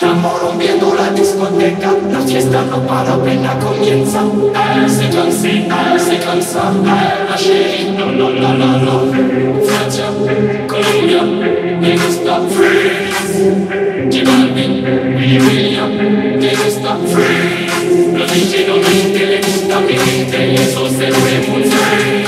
Estamos rompiendo la discoteca, la fiesta no para, apenas comienza. Elle se cansa, elle se cansa, la chérie, no, no, no, no. Francia, Colombia, me gusta freeze. J Balvin, Willy William, me gusta freeze. Los DJ no le gusta mi gente y eso se ve muy freeze.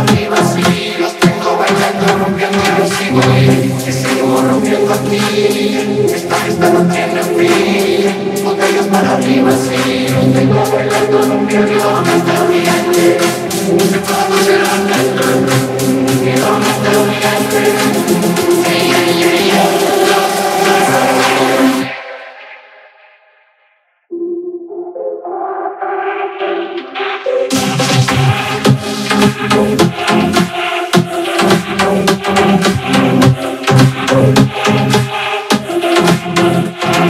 arriba sí, los tengo bailando, rompiendo y los sigo ahí, que sigo rompiendo aquí, esta fiesta no tiene fin, botellas para arriba sí, los tengo bailando, rompiendo y los sigo ahí, los tengo